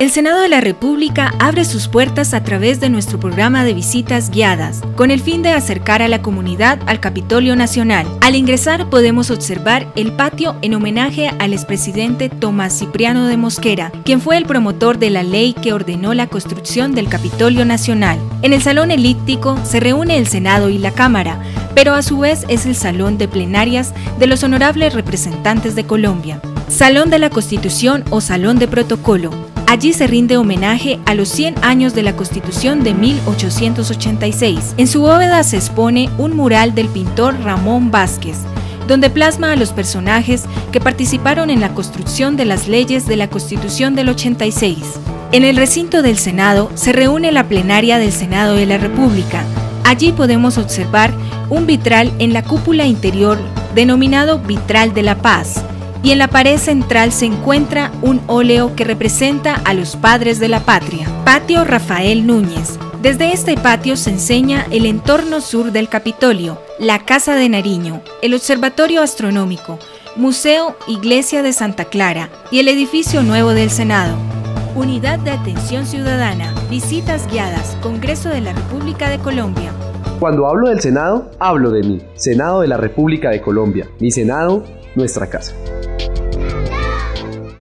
El Senado de la República abre sus puertas a través de nuestro programa de visitas guiadas, con el fin de acercar a la comunidad al Capitolio Nacional. Al ingresar podemos observar el patio en homenaje al expresidente Tomás Cipriano de Mosquera, quien fue el promotor de la ley que ordenó la construcción del Capitolio Nacional. En el salón elíptico se reúne el Senado y la Cámara, pero a su vez es el salón de plenarias de los honorables representantes de Colombia. Salón de la Constitución o Salón de Protocolo Allí se rinde homenaje a los 100 años de la Constitución de 1886. En su bóveda se expone un mural del pintor Ramón Vázquez, donde plasma a los personajes que participaron en la construcción de las leyes de la Constitución del 86. En el recinto del Senado se reúne la plenaria del Senado de la República. Allí podemos observar un vitral en la cúpula interior denominado Vitral de la Paz, y en la pared central se encuentra un óleo que representa a los padres de la patria. Patio Rafael Núñez. Desde este patio se enseña el entorno sur del Capitolio, la Casa de Nariño, el Observatorio Astronómico, Museo Iglesia de Santa Clara y el edificio nuevo del Senado. Unidad de Atención Ciudadana, visitas guiadas, Congreso de la República de Colombia. Cuando hablo del Senado, hablo de mí, Senado de la República de Colombia, mi Senado, nuestra casa.